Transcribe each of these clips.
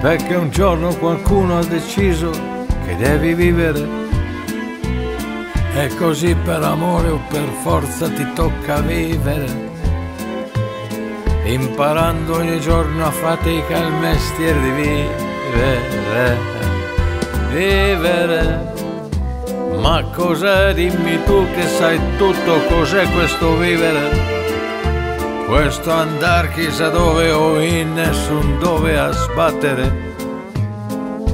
perché un giorno qualcuno ha deciso che devi vivere. E così per amore o per forza ti tocca vivere. Imparando ogni giorno a fatica il mestiere di vivere. Vivere. Ma cos'è? Dimmi tu che sai tutto cos'è questo vivere questo andar chissà dove o in nessun dove a sbattere,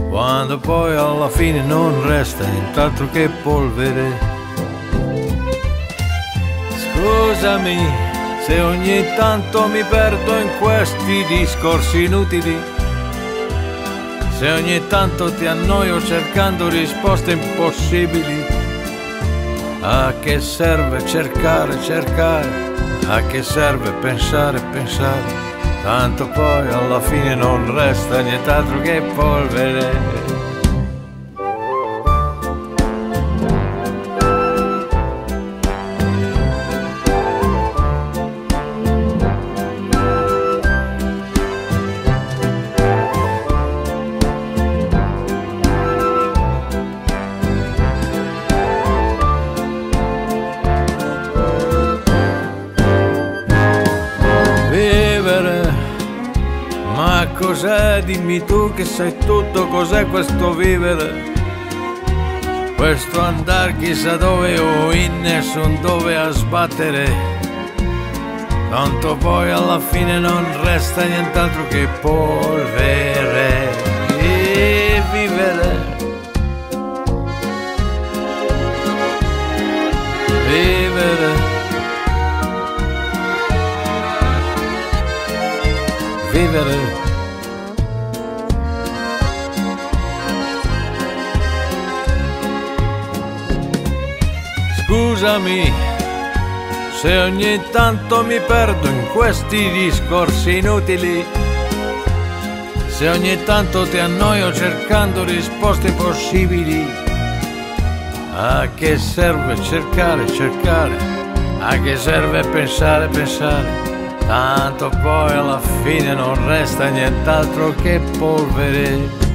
quando poi alla fine non resta nient'altro che polvere. Scusami se ogni tanto mi perdo in questi discorsi inutili, se ogni tanto ti annoio cercando risposte impossibili. A che serve cercare, cercare? A che serve pensare, pensare? Tanto poi alla fine non resta nient'altro che polvere. Cos'è? Dimmi tu che sai tutto cos'è questo vivere. Questo andar chissà dove o in nessun dove a sbattere. Tanto poi alla fine non resta nient'altro che polvere e vivere. Vivere. Vivere. Scusami se ogni tanto mi perdo in questi discorsi inutili, se ogni tanto ti annoio cercando risposte possibili. A che serve cercare, cercare? A che serve pensare, pensare? Tanto poi alla fine non resta nient'altro che polvere.